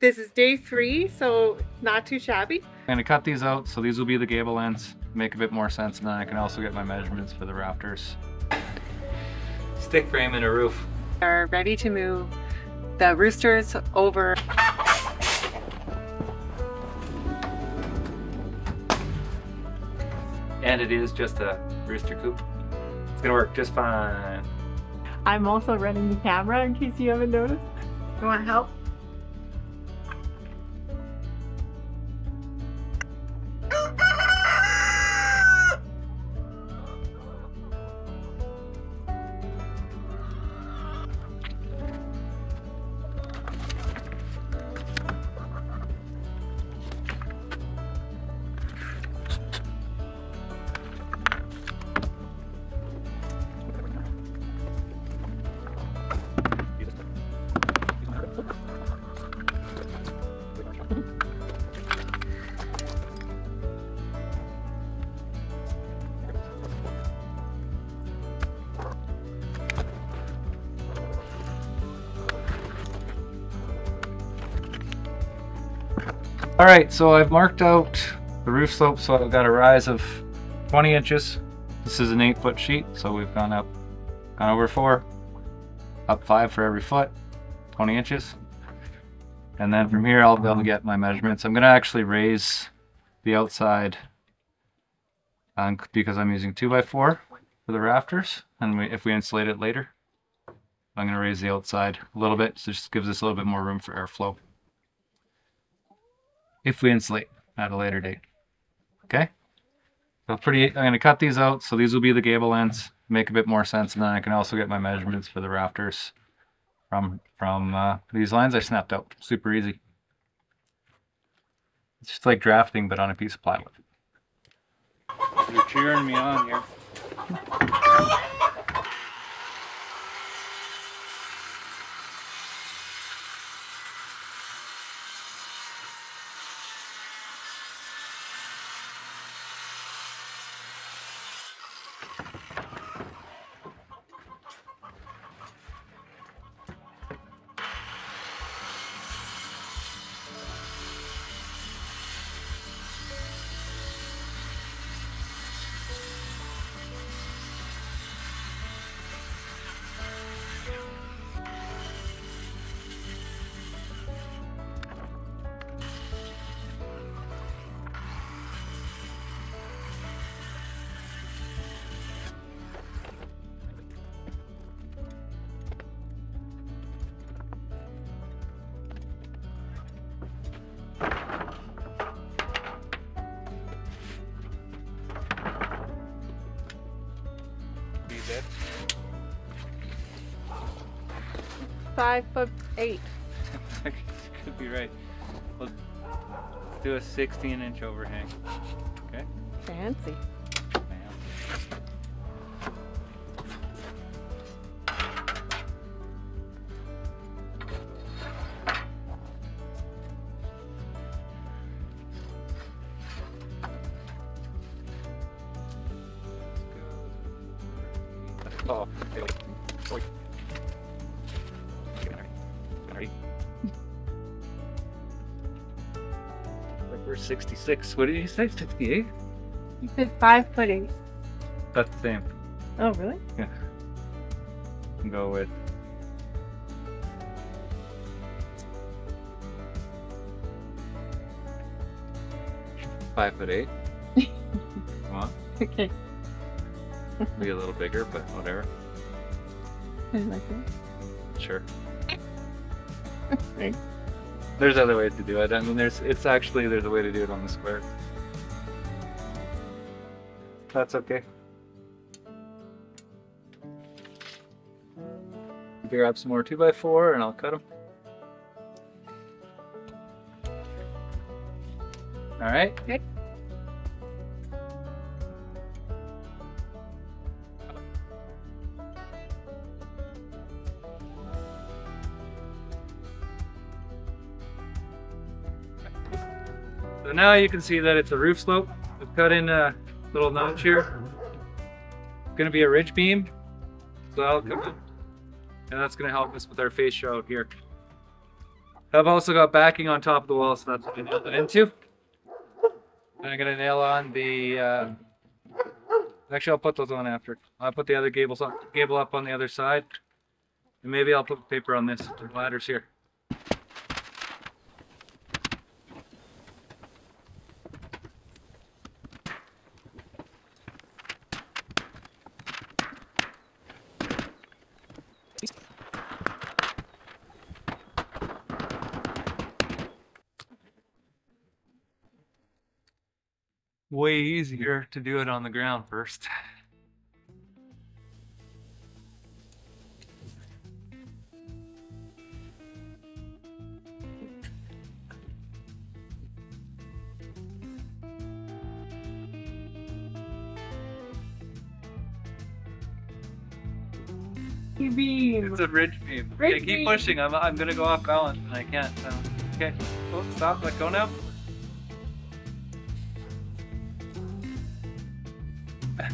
This is day three, so not too shabby. I'm gonna cut these out, so these will be the gable ends, make a bit more sense, and then I can also get my measurements for the rafters. Stick frame and a roof. Are ready to move the roosters over. And it is just a rooster coop. It's gonna work just fine. I'm also running the camera in case you haven't noticed. You want help? All right, so I've marked out the roof slope, so I've got a rise of 20 inches. This is an eight foot sheet, so we've gone up, gone over four, up five for every foot, 20 inches. And then from here, I'll be able to get my measurements. I'm gonna actually raise the outside um, because I'm using two by four for the rafters. And we, if we insulate it later, I'm gonna raise the outside a little bit, so just gives us a little bit more room for airflow if we insulate at a later date. Okay? So pretty, I'm going to cut these out. So these will be the gable ends, make a bit more sense. And then I can also get my measurements for the rafters from, from uh, these lines I snapped out. Super easy. It's just like drafting, but on a piece of plywood. You're cheering me on here. Five foot eight. Could be right. Let's do a 16 inch overhang. Okay? Fancy. 66. What did you say? 68? You said five foot eight. That's the same. Oh, really? Yeah. Go with five foot eight. Come on, Okay. be a little bigger, but whatever. I like that. Sure. Thanks. There's other ways to do it. I mean, there's it's actually there's a way to do it on the square. That's okay. Grab some more two by four, and I'll cut them. All right. Okay. So now you can see that it's a roof slope. We've cut in a little notch here. It's gonna be a ridge beam. So that'll come in. And that's gonna help us with our fascia here. I've also got backing on top of the wall, so that's what I nailed it into. And I'm gonna nail on the. Uh, actually, I'll put those on after. I'll put the other gables up, gable up on the other side, and maybe I'll put paper on this. The ladders here. Way easier to do it on the ground first. beam. It's a ridge beam. Ridge okay, keep beam. pushing. I'm, I'm gonna go off balance and I can't. So. Okay. Oh, stop. Let go now.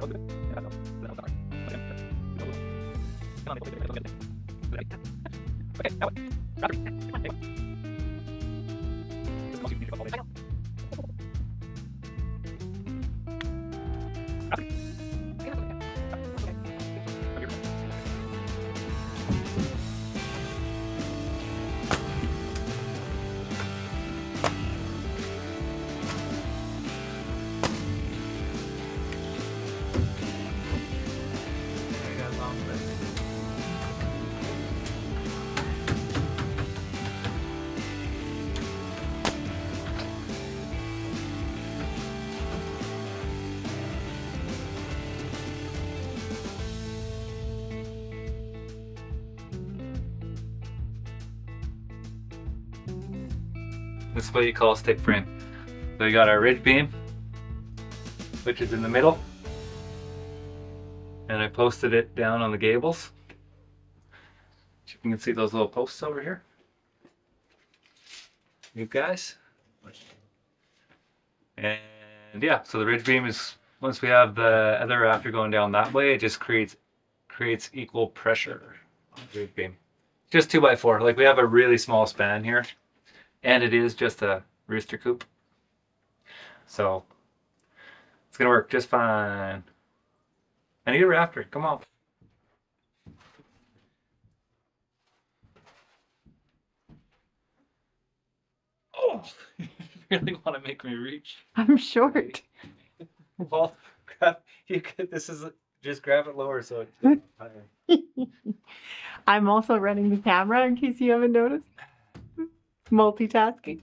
Okay, that way. This is what you call a stick frame. So we got our ridge beam, which is in the middle. And I posted it down on the gables. You can see those little posts over here. You guys. And yeah, so the ridge beam is once we have the other rafter going down that way, it just creates creates equal pressure on the ridge beam. Just two by four. Like we have a really small span here and it is just a rooster coop. So it's gonna work just fine. I need a rafter. Come on. Oh, you really want to make me reach? I'm short. Well, grab. You could. This is just grab it lower so it's higher. I'm also running the camera in case you haven't noticed. Multitasking.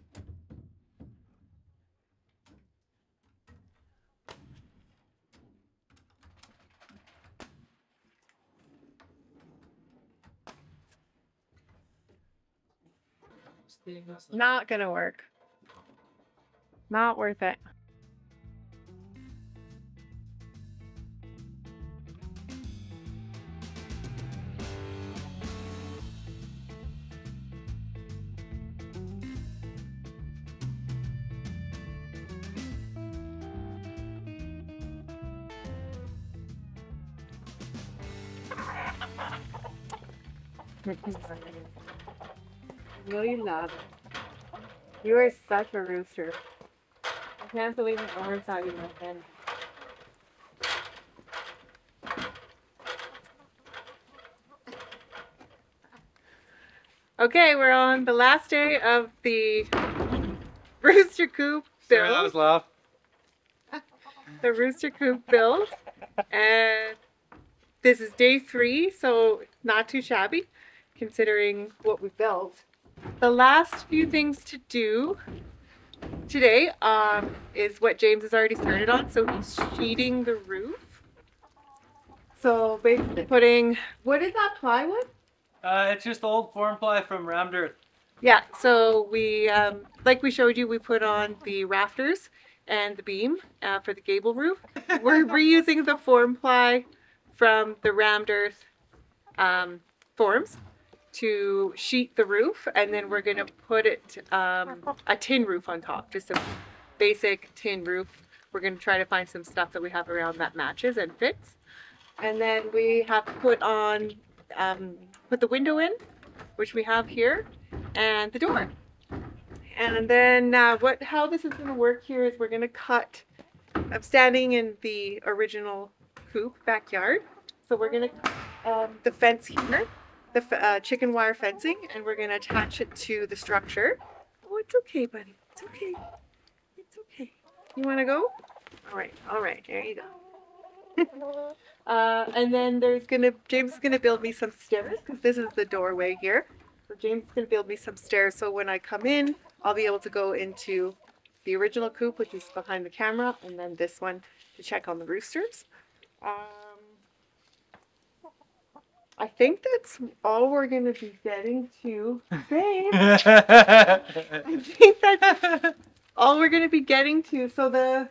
Not gonna work. Not worth it. Mm-hmm. really love it. You are such a rooster. I can't believe the arms out of your head. Okay, we're on the last day of the rooster coop Sorry, that build. was loud. the rooster coop build and this is day three so not too shabby considering what we built the last few things to do today um, is what James has already started on. So he's sheeting the roof. So basically putting, what is that plywood? Uh, it's just old form ply from rammed earth. Yeah, so we, um, like we showed you, we put on the rafters and the beam uh, for the gable roof. We're reusing the form ply from the rammed earth um, forms to sheet the roof, and then we're gonna put it um, a tin roof on top, just a basic tin roof. We're gonna try to find some stuff that we have around that matches and fits, and then we have to put on um, put the window in, which we have here, and the door. And then uh, what how this is gonna work here is we're gonna cut. I'm standing in the original coop backyard, so we're gonna um, the fence here, the uh, chicken wire fencing, and we're gonna attach it to the structure. Oh, it's okay, buddy. It's okay. It's okay. You want to go? All right. All right. There you go. uh, and then there's gonna James is gonna build me some stairs because this is the doorway here. So James is gonna build me some stairs so when I come in, I'll be able to go into the original coop, which is behind the camera, and then this one to check on the roosters. Um, I think that's all we're gonna be getting to today. I think that's all we're gonna be getting to. So the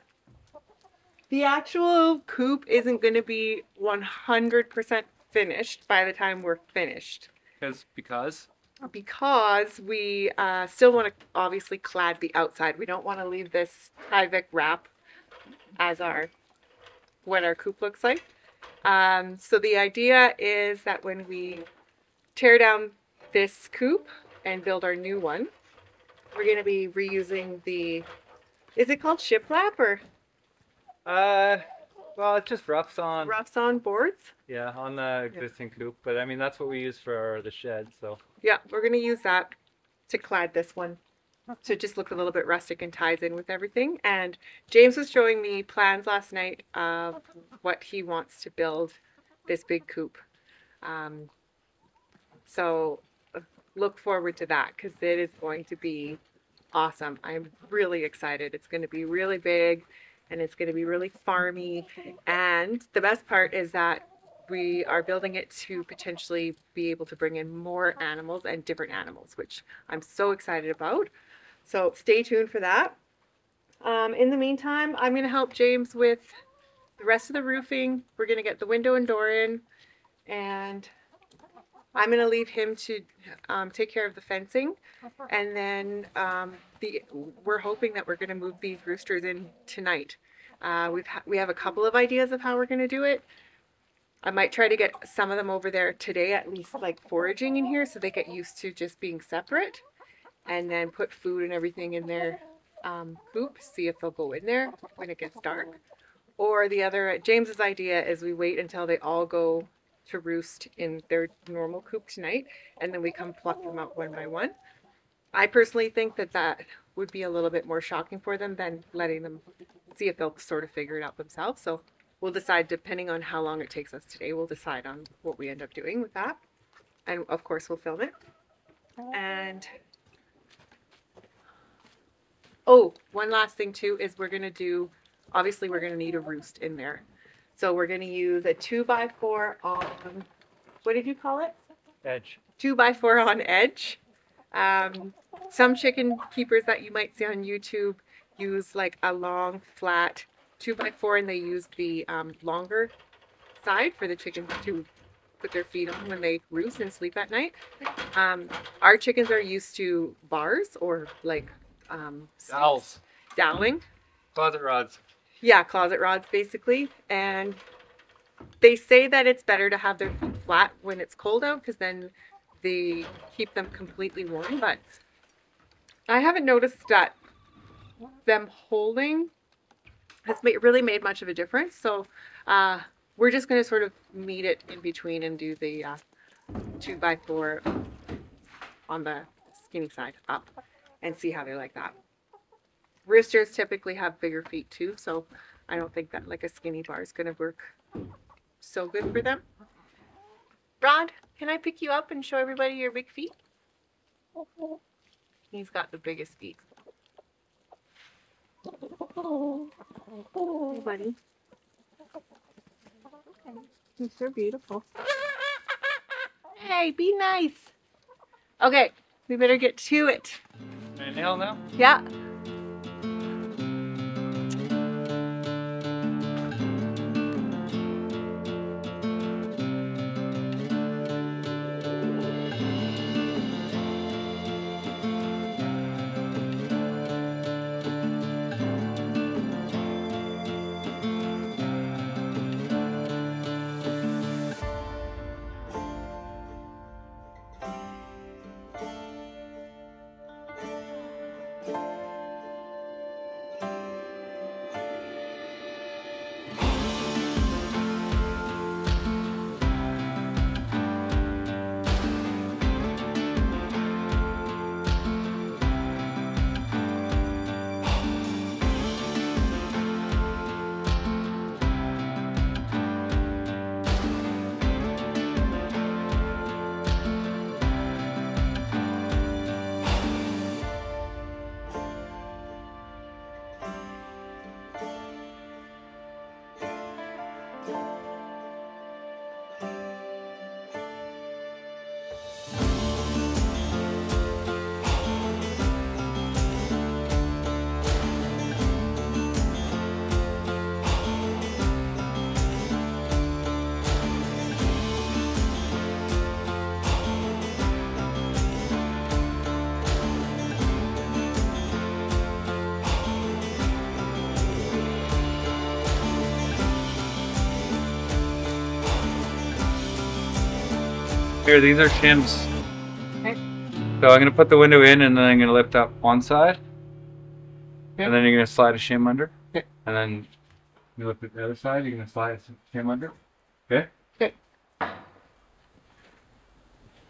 the actual coop isn't gonna be 100% finished by the time we're finished Because because because we uh, still want to obviously clad the outside. We don't want to leave this Tyvek wrap as our what our coop looks like. Um, so the idea is that when we tear down this coop and build our new one, we're going to be reusing the. Is it called shiplap or uh, well, it's just rough sawn rough sawn boards? yeah on the existing coop, but I mean that's what we use for the shed. So Yeah, we're gonna use that to clad this one. To just look a little bit rustic and ties in with everything. And James was showing me plans last night of what he wants to build this big coop. Um, so uh, look forward to that because it is going to be awesome. I'm really excited. It's going to be really big and it's going to be really farmy. And the best part is that we are building it to potentially be able to bring in more animals and different animals, which I'm so excited about. So stay tuned for that. Um, in the meantime, I'm going to help James with the rest of the roofing. We're going to get the window and door in, and I'm going to leave him to um, take care of the fencing. And then um, the we're hoping that we're going to move these roosters in tonight. Uh, we've we have a couple of ideas of how we're going to do it. I might try to get some of them over there today, at least like foraging in here, so they get used to just being separate, and then put food and everything in their um, coop. See if they'll go in there when it gets dark. Or the other, James's idea is we wait until they all go to roost in their normal coop tonight, and then we come pluck them out one by one. I personally think that that would be a little bit more shocking for them than letting them see if they'll sort of figure it out themselves. So we'll decide depending on how long it takes us today. We'll decide on what we end up doing with that, and of course we'll film it. And oh, one last thing too is we're gonna do. Obviously, we're gonna need a roost in there, so we're gonna use a two by four on. What did you call it? edge. two by four on edge. Um, some chicken keepers that you might see on YouTube use like a long flat two by four, and they use the um, longer side for the chickens to put their feet on when they roost and sleep at night. Um, our chickens are used to bars or like um, Owls. dowling. Closet rods. Yeah, closet rods basically. And they say that it's better to have their feet flat when it's cold out because then they keep them completely warm. But I haven't noticed that them holding has ma- really made much of a difference. So uh, we're just going to sort of meet it in between and do the uh, two by four on the skinny side up and see how they like that. Roosters typically have bigger feet too, so I don't think that like a skinny bar is gonna work so good for them. Rod, can I pick you up and show everybody your big feet? He's got the biggest feet. Hey, buddy. You're so beautiful. Hey, be nice. Okay, we better get to it. Inhale now. Yeah. Here, these are shims. Okay. So I'm gonna put the window in, and then I'm gonna lift up one side, and then you're gonna slide a shim under, Okay. and then you lift at the other side. You're gonna slide a shim under. Okay. Okay.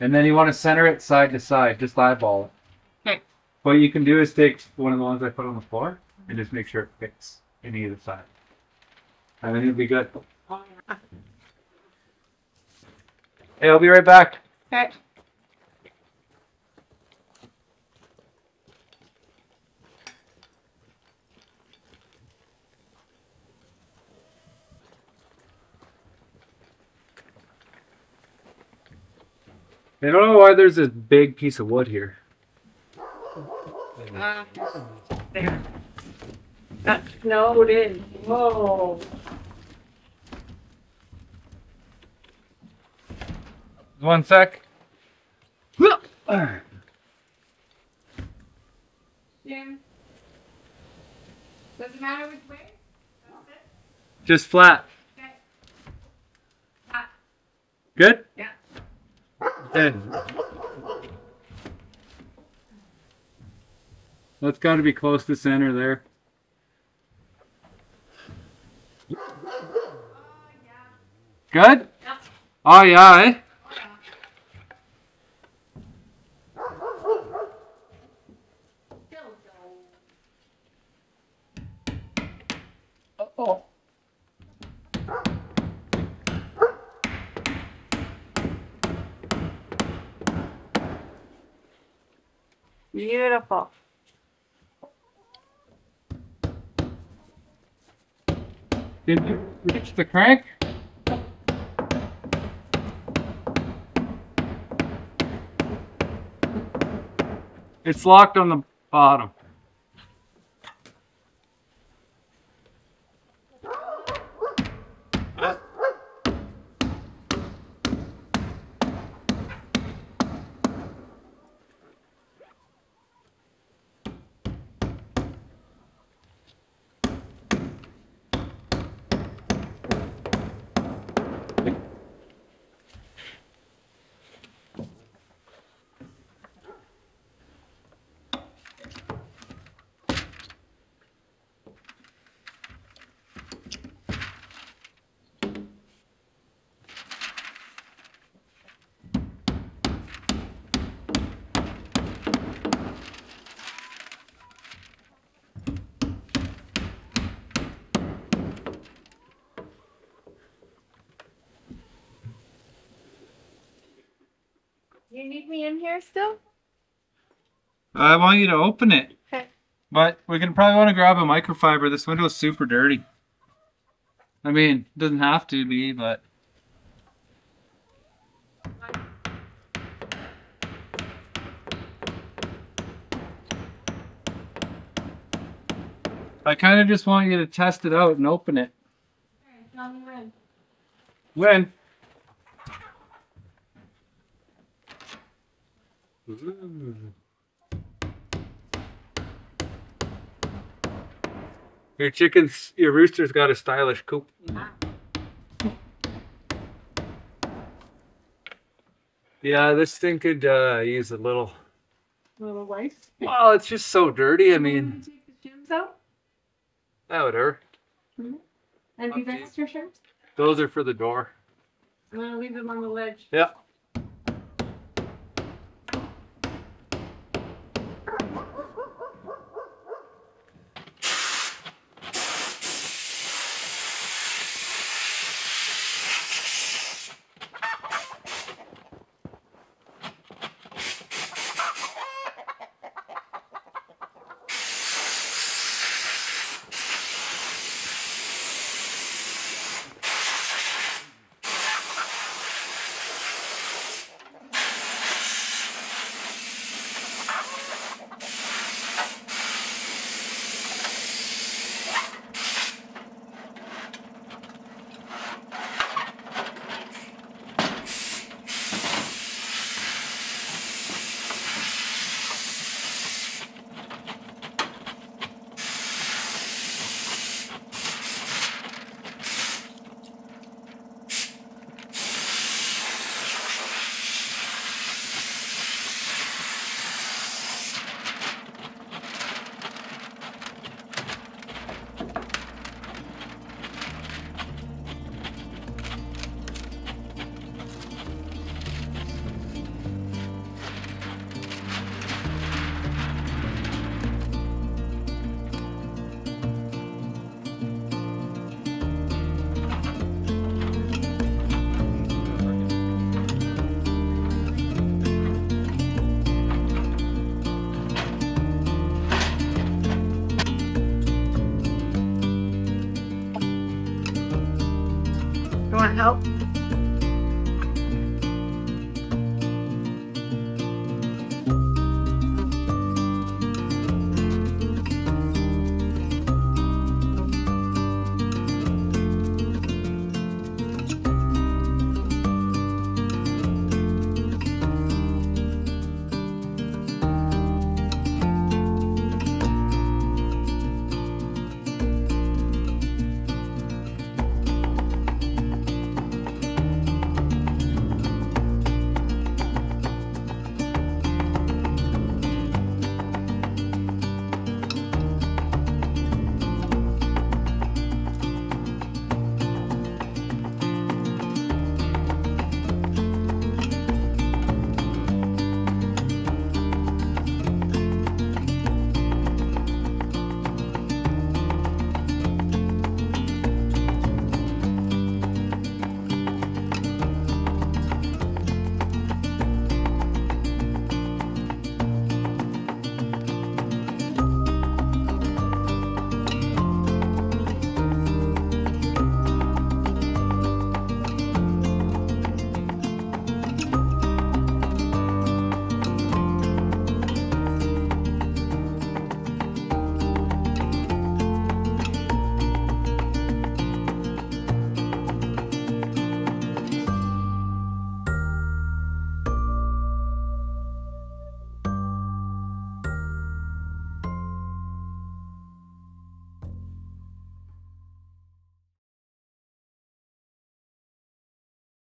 And then you want to center it side to side, just eyeball it. Okay. What you can do is take one of the ones I put on the floor and just make sure it fits in either side. And then you'll be good. Oh, Hey, I'll be right back. Okay. I don't know why there's this big piece of wood here. Uh, there. That snowed in. Whoa. One sec. Jim. Does it matter which way? Just flat. Okay. Ah, Good? Yeah. Good. That's got to be close to center there. Good? Yeah. Oh, yeah, eh? Oh. Beautiful. Did you reach the crank? It's locked on the bottom. Need me in here still? I want you to open it. Okay. But we're gonna probably want to grab a microfiber. This window is super dirty. I mean, it doesn't have to be, but I kind of just want you to test it out and open it. When? Your chicken's, your rooster's got a stylish coop. Yeah, this thing could uh, use a little. A Little wife. Well, it's just so dirty. I mean, take the shoes out that would hurt. and these these extra shirts. Those are for the door. I'm gonna leave them on the ledge. Yeah.